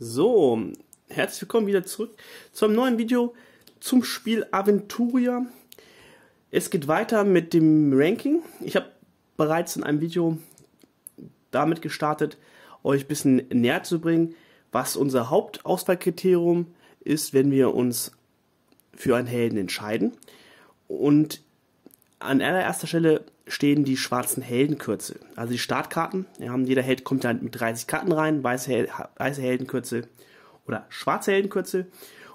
So, herzlich willkommen wieder zurück zu einem neuen Video zum Spiel Aventuria. Es geht weiter mit dem Ranking. Ich habe bereits in einem Video damit gestartet, euch ein bisschen näher zu bringen, was unser Hauptauswahlkriterium ist, wenn wir uns für einen Helden entscheiden. Und an allererster Stelle stehen die schwarzen Heldenkürzel. Also die Startkarten. Ja, jeder Held kommt dann mit 30 Karten rein, weiße, Hel weiße Heldenkürzel oder schwarze Heldenkürzel.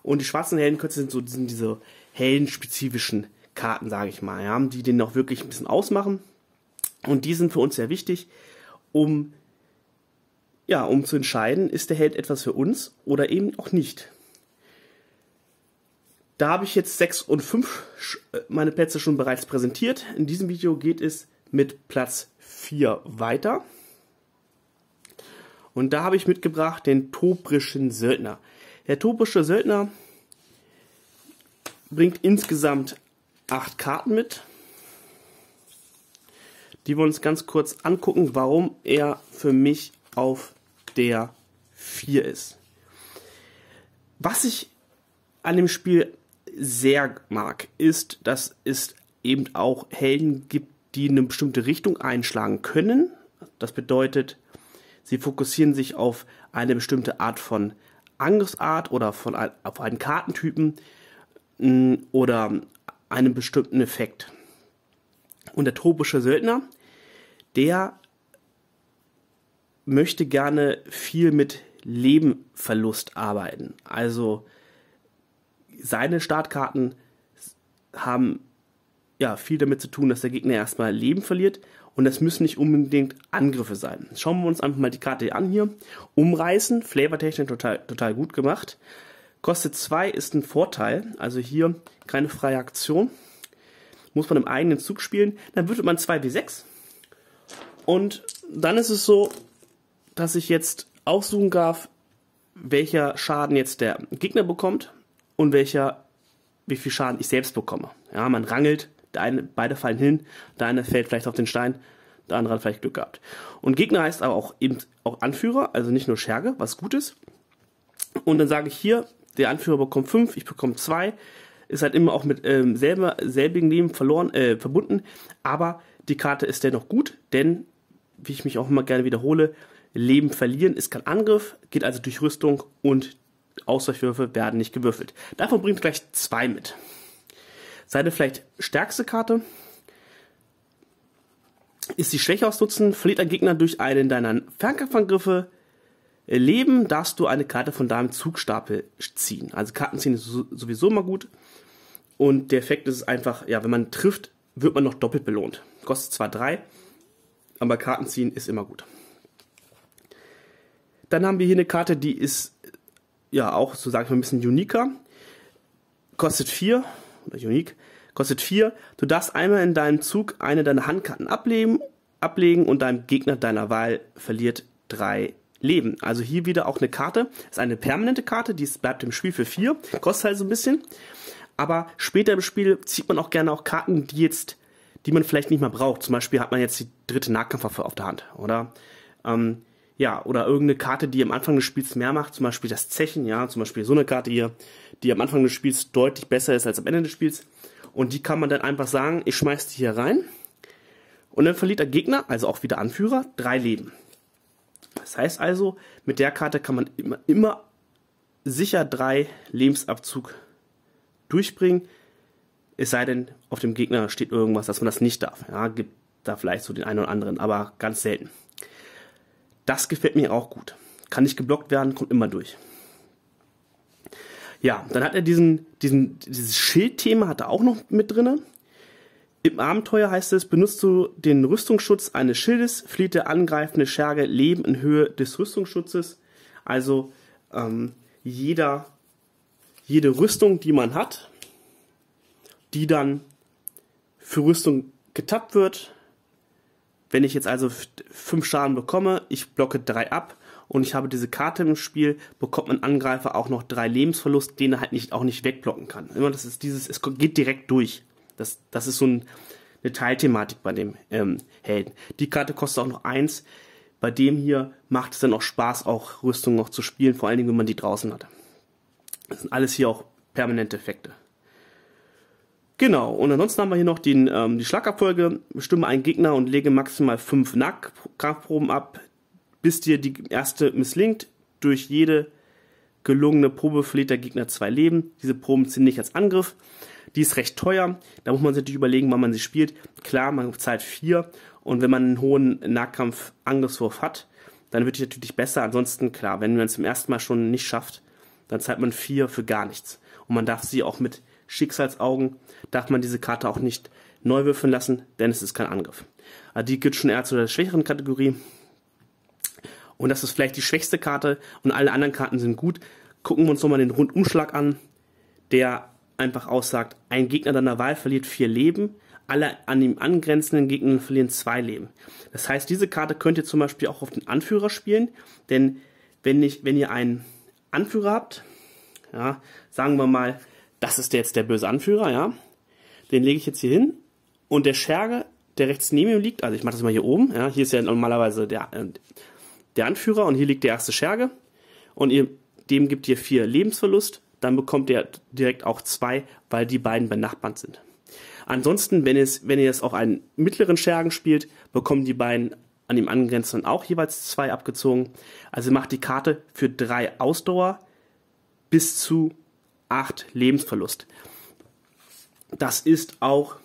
Und die schwarzen Heldenkürzel sind so sind diese heldenspezifischen Karten, sage ich mal, ja, die den auch wirklich ein bisschen ausmachen. Und die sind für uns sehr wichtig, um ja, um zu entscheiden, ist der Held etwas für uns oder eben auch nicht. Da habe ich jetzt 6 und 5 äh, meine Plätze schon bereits präsentiert. In diesem Video geht es mit Platz 4 weiter. Und da habe ich mitgebracht den Tobrischen Söldner. Der Tobrische Söldner bringt insgesamt 8 Karten mit, die wir uns ganz kurz angucken, warum er für mich auf der 4 ist. Was ich an dem Spiel sehr mag, ist, dass es eben auch Helden gibt, die eine bestimmte Richtung einschlagen können. Das bedeutet, sie fokussieren sich auf eine bestimmte Art von Angriffsart oder von auf einen Kartentypen mm, oder einen bestimmten Effekt. Und der tropische Söldner, der möchte gerne viel mit Lebenverlust arbeiten. Also seine Startkarten haben ja viel damit zu tun, dass der Gegner erstmal Leben verliert und das müssen nicht unbedingt Angriffe sein. Schauen wir uns einfach mal die Karte an hier. Umreißen, Flavortechnik total, total gut gemacht. Kostet 2 ist ein Vorteil, also hier keine freie Aktion. Muss man im eigenen Zug spielen. Dann würfelt man 2w6. Und dann ist es so, dass ich jetzt aussuchen darf, welcher Schaden jetzt der Gegner bekommt und welcher, wie viel Schaden ich selbst bekomme. Ja, man rangelt, der eine, beide fallen hin, der eine fällt vielleicht auf den Stein, der andere hat vielleicht Glück gehabt. Und Gegner heißt aber auch eben auch Anführer, also nicht nur Scherge, was gut ist. Und dann sage ich hier, der Anführer bekommt 5, ich bekomme 2. Ist halt immer auch mit ähm, selber, selbigen Leben verloren, äh, verbunden. Aber die Karte ist dennoch gut, denn, wie ich mich auch immer gerne wiederhole, Leben verlieren ist kein Angriff, geht also durch Rüstung und Ausweichwürfe werden nicht gewürfelt. Davon bringt gleich zwei mit. Seine vielleicht stärkste Karte ist die Schwäche ausnutzen. Verliert ein Gegner durch einen deiner Fernkampfangriffe Leben, darfst du eine Karte von deinem Zugstapel ziehen. Also Karten ziehen ist sowieso immer gut. Und der Effekt ist einfach, ja, wenn man trifft, wird man noch doppelt belohnt. Kostet zwar drei, aber Karten ziehen ist immer gut. Dann haben wir hier eine Karte, die ist ja auch, so sage ich mal, ein bisschen uniker. Kostet 4, oder unique, kostet 4. Du darfst einmal in deinem Zug eine deiner Handkarten ablegen, ablegen und dein Gegner deiner Wahl verliert 3 Leben. Also hier wieder auch eine Karte. Ist eine permanente Karte, die bleibt im Spiel für 4. Kostet halt so ein bisschen. Aber später im Spiel zieht man auch gerne auch Karten, die jetzt, die man vielleicht nicht mehr braucht. Zum Beispiel hat man jetzt die dritte Nahkampfwaffe auf der Hand, oder? Ähm, ja, oder irgendeine Karte, die am Anfang des Spiels mehr macht, zum Beispiel das Zechen, ja, zum Beispiel so eine Karte hier, die am Anfang des Spiels deutlich besser ist als am Ende des Spiels. Und die kann man dann einfach sagen, ich schmeiß die hier rein. Und dann verliert der Gegner, also auch wieder Anführer, drei Leben. Das heißt also, mit der Karte kann man immer, immer sicher drei Lebensabzug durchbringen. Es sei denn, auf dem Gegner steht irgendwas, dass man das nicht darf. Ja, gibt da vielleicht so den einen oder anderen, aber ganz selten. Das gefällt mir auch gut. Kann nicht geblockt werden, kommt immer durch. Ja, dann hat er diesen, diesen, dieses Schildthema hat er auch noch mit drinne. Im Abenteuer heißt es, benutzt du den Rüstungsschutz eines Schildes, flieht der angreifende Scherge Leben in Höhe des Rüstungsschutzes. Also ähm, jeder, jede Rüstung, die man hat, die dann für Rüstung getappt wird, wenn ich jetzt also fünf Schaden bekomme, ich blocke drei ab und ich habe diese Karte im Spiel, bekommt mein Angreifer auch noch drei Lebensverlust, den er halt nicht, auch nicht wegblocken kann. Immer das ist dieses, es geht direkt durch. Das, das ist so ein, eine Teilthematik bei dem ähm, Helden. Die Karte kostet auch noch eins. bei dem hier macht es dann auch Spaß, auch Rüstungen noch zu spielen, vor allen Dingen, wenn man die draußen hat. Das sind alles hier auch permanente Effekte. Genau, und ansonsten haben wir hier noch den, ähm, die Schlagabfolge. Bestimme einen Gegner und lege maximal fünf Nahkampfproben ab, bis dir die erste misslingt. Durch jede gelungene Probe verliert der Gegner zwei Leben. Diese Proben ziehen nicht als Angriff. Die ist recht teuer. Da muss man sich natürlich überlegen, wann man sie spielt. Klar, man zahlt vier. Und wenn man einen hohen Nahkampf-Angriffswurf hat, dann wird die natürlich besser. Ansonsten, klar, wenn man es zum ersten Mal schon nicht schafft, dann zahlt man vier für gar nichts. Und man darf sie auch mit Schicksalsaugen, darf man diese Karte auch nicht neu würfeln lassen, denn es ist kein Angriff. Also die gilt schon eher zu der schwächeren Kategorie. Und das ist vielleicht die schwächste Karte und alle anderen Karten sind gut. Gucken wir uns nochmal den Rundumschlag an, der einfach aussagt, ein Gegner deiner Wahl verliert vier Leben, alle an ihm angrenzenden Gegner verlieren zwei Leben. Das heißt, diese Karte könnt ihr zum Beispiel auch auf den Anführer spielen, denn wenn, ich, wenn ihr einen Anführer habt, ja, sagen wir mal, das ist jetzt der böse Anführer, ja, den lege ich jetzt hier hin und der Scherge, der rechts neben ihm liegt, also ich mache das mal hier oben, ja, hier ist ja normalerweise der, äh, der Anführer und hier liegt der erste Scherge und ihr, dem gibt ihr vier Lebensverlust, dann bekommt ihr direkt auch zwei, weil die beiden benachbarnt sind. Ansonsten, wenn, es, wenn ihr es auch einen mittleren Schergen spielt, bekommen die beiden an dem angrenzenden auch jeweils zwei abgezogen. Also macht die Karte für drei Ausdauer bis zu acht Lebensverlust. Das ist auch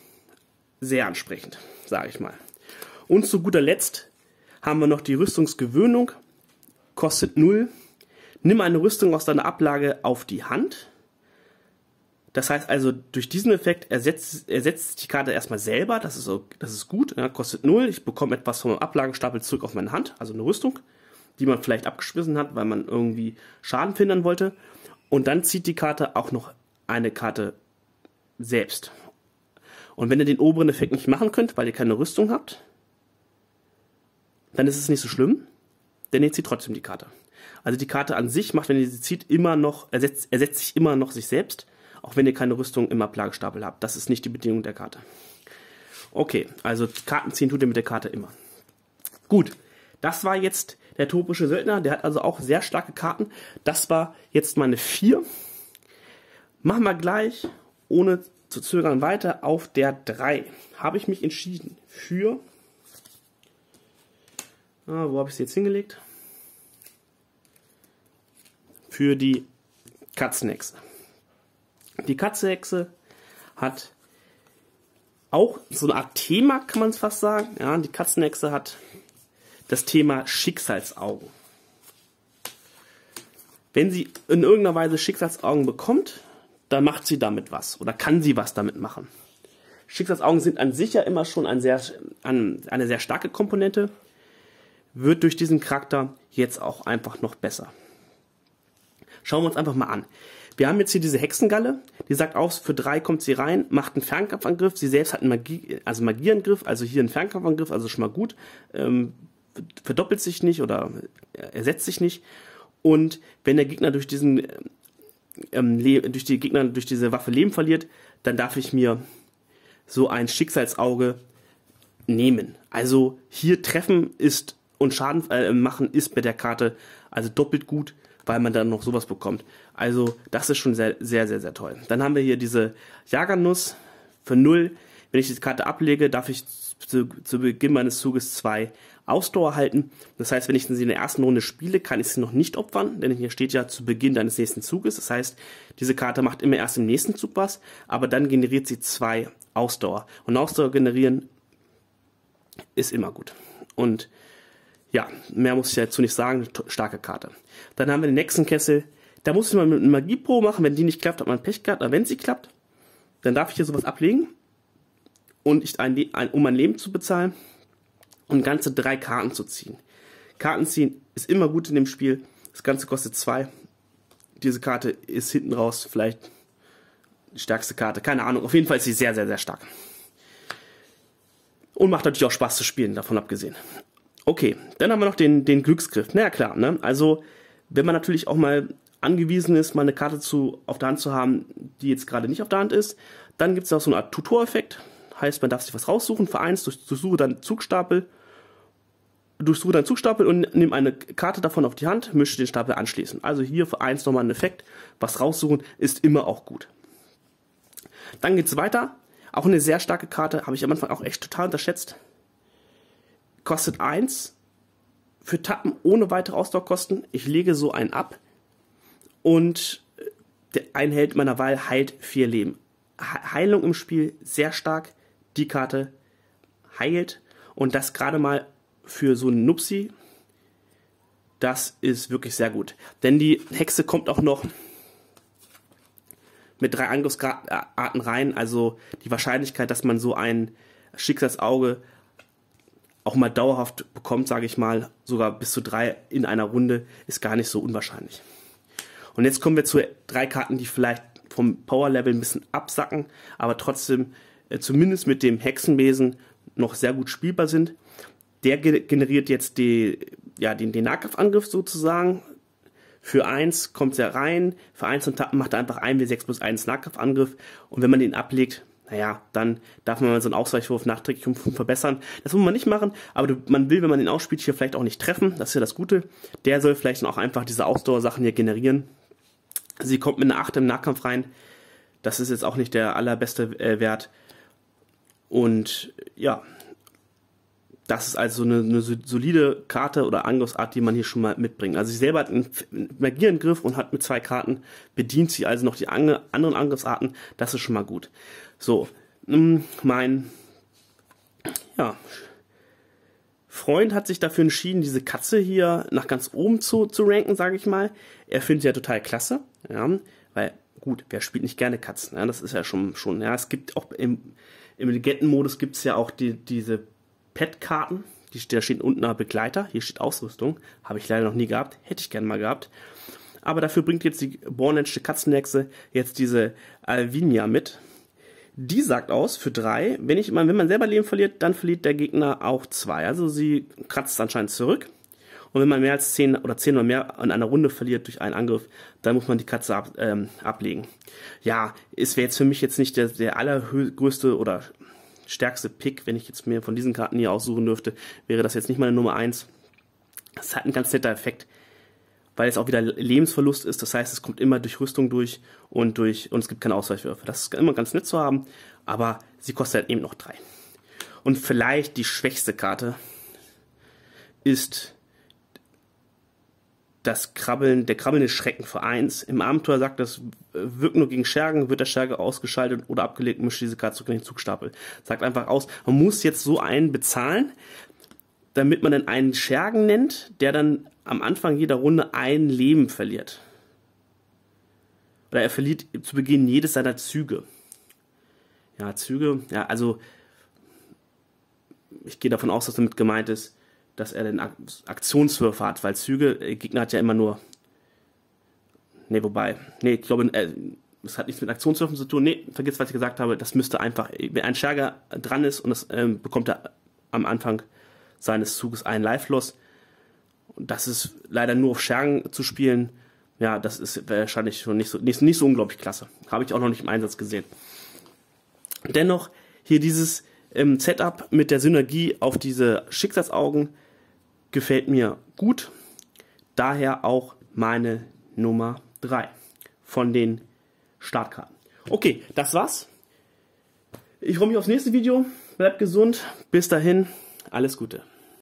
sehr ansprechend, sage ich mal. Und zu guter Letzt haben wir noch die Rüstungsgewöhnung. Kostet 0. Nimm eine Rüstung aus deiner Ablage auf die Hand. Das heißt also, durch diesen Effekt ersetzt, ersetzt die Karte erstmal selber. Das ist, das ist gut. Ja, kostet 0. Ich bekomme etwas vom Ablagestapel zurück auf meine Hand. Also eine Rüstung, die man vielleicht abgeschmissen hat, weil man irgendwie Schaden verhindern wollte. Und dann zieht die Karte auch noch eine Karte selbst. Und wenn ihr den oberen Effekt nicht machen könnt, weil ihr keine Rüstung habt, dann ist es nicht so schlimm, denn ihr zieht trotzdem die Karte. Also die Karte an sich macht, wenn ihr sie zieht, immer noch, ersetzt, ersetzt sich immer noch sich selbst, auch wenn ihr keine Rüstung im Ablagestapel habt. Das ist nicht die Bedingung der Karte. Okay, also Karten ziehen tut ihr mit der Karte immer. Gut, das war jetzt der topische Söldner. Der hat also auch sehr starke Karten. Das war jetzt meine 4. Machen wir gleich, ohne zu zögern, weiter auf der 3. Habe ich mich entschieden für. Ah, wo habe ich sie jetzt hingelegt? Für die Katzenhexe. Die Katzenhexe hat auch so eine Art Thema, kann man es fast sagen. Ja, die Katzenhexe hat das Thema Schicksalsaugen. Wenn sie in irgendeiner Weise Schicksalsaugen bekommt, dann macht sie damit was oder kann sie was damit machen. Schicksalsaugen sind an sich ja immer schon ein sehr, eine sehr starke Komponente, wird durch diesen Charakter jetzt auch einfach noch besser. Schauen wir uns einfach mal an. Wir haben jetzt hier diese Hexengalle, die sagt aus, für drei kommt sie rein, macht einen Fernkampfangriff, sie selbst hat einen Magie, also Magieangriff, also hier einen Fernkampfangriff, also schon mal gut. Ähm, verdoppelt sich nicht oder ersetzt sich nicht. Und wenn der Gegner durch diesen ähm, durch die Gegner durch diese Waffe Leben verliert, dann darf ich mir so ein Schicksalsauge nehmen. Also hier treffen ist und Schaden äh, machen ist bei der Karte also doppelt gut, weil man dann noch sowas bekommt. Also das ist schon sehr, sehr, sehr, sehr toll. Dann haben wir hier diese Jagernuss für 0. Wenn ich die Karte ablege, darf ich zu, zu Beginn meines Zuges zwei Ausdauer halten. Das heißt, wenn ich sie in der ersten Runde spiele, kann ich sie noch nicht opfern, denn hier steht ja zu Beginn deines nächsten Zuges. Das heißt, diese Karte macht immer erst im nächsten Zug was, aber dann generiert sie zwei Ausdauer. Und Ausdauer generieren ist immer gut. Und ja, mehr muss ich dazu nicht sagen, starke Karte. Dann haben wir den nächsten Kessel. Da muss ich mal mit Magie Pro machen. Wenn die nicht klappt, hat man Pech gehabt. Aber wenn sie klappt, dann darf ich hier sowas ablegen. Und ich ein, ein, um mein Leben zu bezahlen, und ganze drei Karten zu ziehen. Karten ziehen ist immer gut in dem Spiel. Das Ganze kostet zwei. Diese Karte ist hinten raus vielleicht die stärkste Karte. Keine Ahnung. Auf jeden Fall ist sie sehr, sehr, sehr stark. Und macht natürlich auch Spaß zu spielen, davon abgesehen. Okay, dann haben wir noch den, den Glücksgriff. Naja, klar, ne? Also, wenn man natürlich auch mal angewiesen ist, mal eine Karte zu, auf der Hand zu haben, die jetzt gerade nicht auf der Hand ist, dann gibt es auch so eine Art Tutoreffekt. Heißt, man darf sich was raussuchen, vereins, durchsuche dann Zugstapel durchsuche deinen Zugstapel und nehme eine Karte davon auf die Hand, mische den Stapel anschließen. Also hier für eins nochmal ein Effekt. Was raussuchen ist immer auch gut. Dann geht's weiter. Auch eine sehr starke Karte, habe ich am Anfang auch echt total unterschätzt. Kostet eins für Tappen ohne weitere Ausdauerkosten. Ich lege so einen ab und der ein Held meiner Wahl heilt vier Leben. Heilung im Spiel sehr stark. Die Karte heilt und das gerade mal für so einen Nupsi. Das ist wirklich sehr gut. Denn die Hexe kommt auch noch mit drei Angriffsarten rein. Also die Wahrscheinlichkeit, dass man so ein Schicksalsauge auch mal dauerhaft bekommt, sage ich mal, sogar bis zu drei in einer Runde, ist gar nicht so unwahrscheinlich. Und jetzt kommen wir zu drei Karten, die vielleicht vom Power-Level ein bisschen absacken, aber trotzdem äh, zumindest mit dem Hexenbesen noch sehr gut spielbar sind. Der generiert jetzt die, ja, den, den Nahkampfangriff sozusagen. Für 1 kommt er rein, für 1 und macht er einfach 1 W6 plus 1 Nahkampfangriff. Und wenn man den ablegt, naja, dann darf man so einen Ausweichwurf nachträglich um 5 verbessern. Das muss man nicht machen, aber man will, wenn man den ausspielt, hier vielleicht auch nicht treffen. Das ist ja das Gute. Der soll vielleicht dann auch einfach diese Ausdauersachen hier generieren. Sie kommt mit einer 8 im Nahkampf rein. Das ist jetzt auch nicht der allerbeste äh, Wert. Und ja, das ist also eine, eine solide Karte oder Angriffsart, die man hier schon mal mitbringt. Also sie selber hat einen Magierangriff und hat mit zwei Karten, bedient sie also noch die anderen Angriffsarten. Das ist schon mal gut. So, mm, mein ja, Freund hat sich dafür entschieden, diese Katze hier nach ganz oben zu, zu ranken, sage ich mal. Er findet sie ja total klasse, ja, weil gut, wer spielt nicht gerne Katzen? Ja, das ist ja schon, schon, ja, es gibt auch im, im Legendenmodus gibt es ja auch die, diese Pet-Karten. Da steht unten ein Begleiter, hier steht Ausrüstung. Habe ich leider noch nie gehabt, hätte ich gerne mal gehabt. Aber dafür bringt jetzt die Bornensche Katzenhexe jetzt diese Alvinia mit. Die sagt aus für drei, wenn, ich, wenn man selber Leben verliert, dann verliert der Gegner auch zwei. Also sie kratzt anscheinend zurück. Und wenn man mehr als zehn oder zehn oder mehr in einer Runde verliert durch einen Angriff, dann muss man die Katze ab, ähm, ablegen. Ja, es wäre jetzt für mich jetzt nicht der, der allergrößte oder stärkste Pick, wenn ich jetzt mir von diesen Karten hier aussuchen dürfte, wäre das jetzt nicht meine Nummer eins. Das hat einen ganz netter Effekt, weil es auch wieder Lebensverlust ist. Das heißt, es kommt immer durch Rüstung durch und durch und es gibt keine Ausweichwürfe. Das ist immer ganz nett zu haben, aber sie kostet halt eben noch drei. Und vielleicht die schwächste Karte ist das Krabbeln, der krabbelnde Schrecken für eins. Im Abenteuer sagt das, wirkt nur gegen Schergen, wird der Scherge ausgeschaltet oder abgelegt, mischt diese Karte zurück in den Zugstapel. Sagt einfach aus, man muss jetzt so einen bezahlen, damit man dann einen Schergen nennt, der dann am Anfang jeder Runde ein Leben verliert. Oder er verliert zu Beginn jedes seiner Züge. Ja, Züge, ja, also ich gehe davon aus, dass damit gemeint ist, dass er den Aktionswürfe hat, weil Züge, äh, Gegner hat ja immer nur. Ne, wobei. Ne, ich glaube, äh, das hat nichts mit Aktionswürfen zu tun. Ne, vergiss, was ich gesagt habe. Das müsste einfach, wenn ein Scherger dran ist und das ähm, bekommt er am Anfang seines Zuges einen Life-Loss. Und das ist leider nur auf Schergen zu spielen. Ja, das ist wahrscheinlich schon nicht so, nicht, nicht so unglaublich klasse. Habe ich auch noch nicht im Einsatz gesehen. Dennoch hier dieses ähm, Setup mit der Synergie auf diese Schicksalsaugen gefällt mir gut. Daher auch meine Nummer 3 von den Startkarten. Okay, das war's. Ich freue mich aufs nächste Video. Bleibt gesund. Bis dahin, alles Gute.